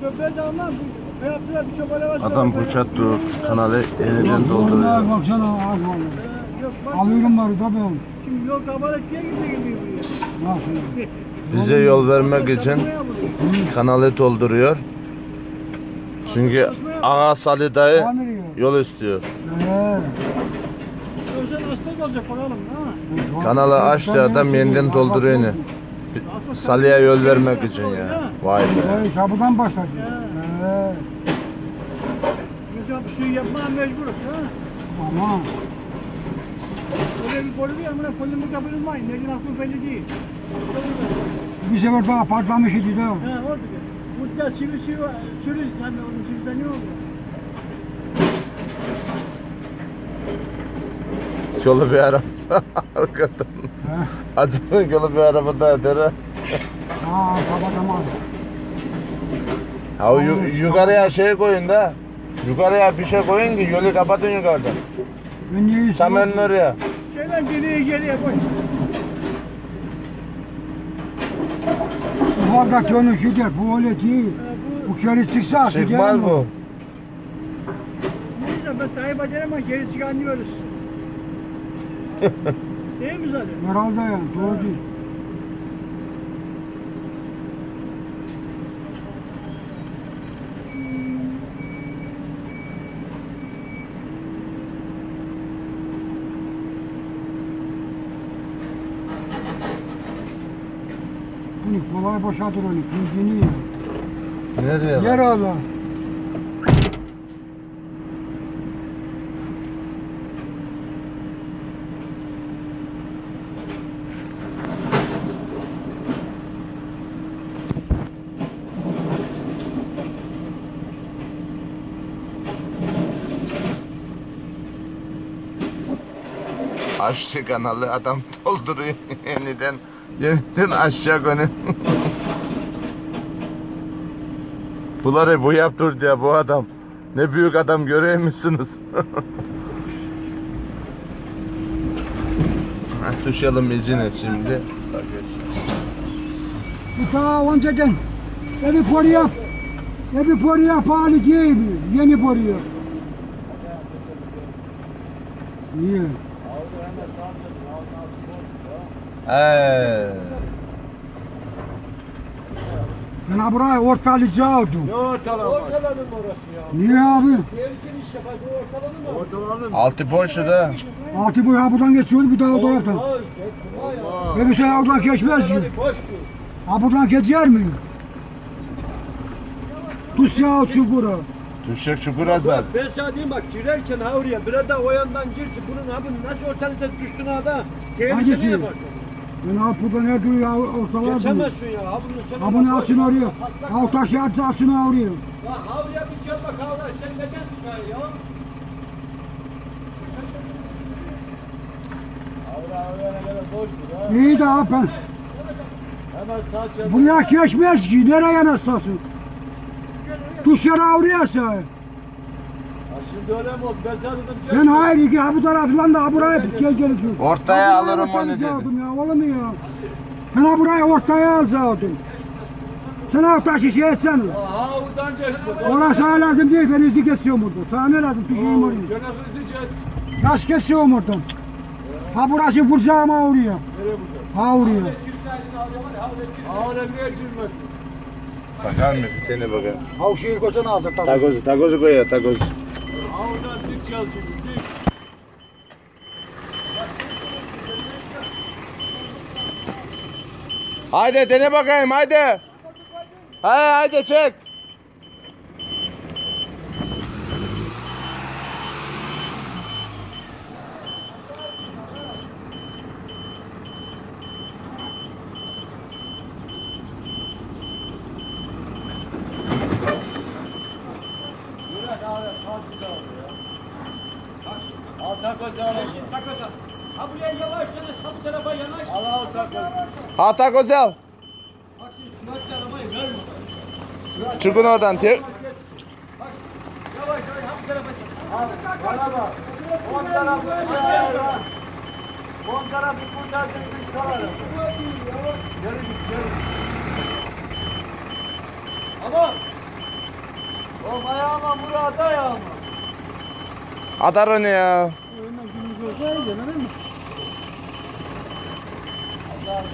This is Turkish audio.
Çöpleri de almam. Ne yaptılar bir çöp arabası. Adam kuşattı kanalı yeniden dolduruyor. Bak. Alıyorum var tabii oğlum. Şimdi yol kabalık diye. Nasıl? Bize yol vermek için kanalı dolduruyor. Çünkü Ağa Salih dayı yol istiyor. Ee. Görsen asmak olacak bakalım ha. Kanalı açtı adam yeniden dolduruyor yine. Salih'e yol vermek için ya. Vay be. Ee, kapıdan başladı. Ee. Mesela bir yapmaya mecburuz ha. Ama Öyle bir bir amına polimi kabul etmeyin. Nereden aklı belli değil. bir sefer daha patlamış idi de. Ha orada. Burada çivi suyu sürü. Yani onun çividen ne oldu? Yolu bir araba. Arkadan. Acının yolu bir arabada dere. Aa kapatamaz. Ha yu- yukarıya şey koyun da. Yukarıya bir şey koyun ki yolu kapatın yukarıda. İstiyorum? Samenin oraya. Şeyler geriye geriye koy. Ufak yönü şu der. Bu öyle değil. Bu Bu kere çıksa şu Çıkmaz bu. neyse ben Tayyip Acar'ıma geri çıkan diyoruz. Değil mi zaten? Herhalde yani. Doğru değil. Bunu kolay boşaltır onu. Kimliğini yer. Nereye? Yer? Allah. Açtı kanalı adam dolduruyor yeniden. Yeniden aşağı konu. Bunları bu yaptır diye bu adam. Ne büyük adam görüyor musunuz? Düşelim izine şimdi. Ta önceden. Bir pori yap. Bir pori yap hali değil. Yeni pori yap. Niye? Eee. Ben ha buraya ortalayacaktım. Ne ortalama? Ortaladım orası ya. Niye abi? Tehlikeli iş yapar. Bu ortaladı mı? Ortaladım. Altı boştu da. Altı boy ha buradan geçiyordu bir daha o taraftan. Ve bir şey oradan geçmez ki. Boştu. Ha buradan geçer mi? Tusya çukura. Düşecek çukur azad. Ben sana diyeyim bak girerken ha oraya biraz da o yandan gir ki bunun bunun nasıl ortanıza düştün ha da tehlikeli Hangisi? yaparsın. Ben ha buradan her türlü ortalardım. Geçemezsin ya ha bunun senin Ha bunu açın oraya. Ha o taşı atsa açın oraya. Ya ha oraya bir gel bak ha oraya sen neden tutar ya? Avra ne kadar boştur ha. İyi de ha ben. Hemen sağ çevir. Buraya geçmez ki. Nereye nasılsın? Say. Ha şimdi öyle mi oldu? Ben sana dedim gel. Ben hayır ki ha bu tarafından da ha buraya gel gerekiyor. Ortaya Ha, alırım onu dedi. Ya, olur mu ya? Ben ha buraya ortaya alacaktım. Sen ha o taşı şey etsene. Ha oradan geçti. Orası sana lazım değil, ben izli geçiyorum burada. Sana ne lazım, düşeyim oraya. Gene hızlı geç. Yaş geçiyorum oradan. Ha burası vuracağım ha oraya. Nereye burada? Ha oraya. Ha oraya girmedin? Bakar mı? Bir tane bakar. Ha o şeyi kocan aldı tabii. Takozu, takozu koy ya takoz. Ha oradan dik çal şimdi. Dik. Haydi dene bakayım haydi. Hay haydi çek. Ha buraya yavaş yanaş, ha bu tarafa yanaş. Al al takoz. Ha takoz al. Bak şimdi süratli arabayı verme. Çıkın oradan. Te- Bak yavaş yavaş ha bu tarafa çek. Bana bak. On tarafı ya. On tarafı kurtardın biz kalalım. Geri git geri. Tamam. Oğlum ayağıma Murat ayağıma. Adar onu ya. Önden günümüz olsa iyi değil mi? Allah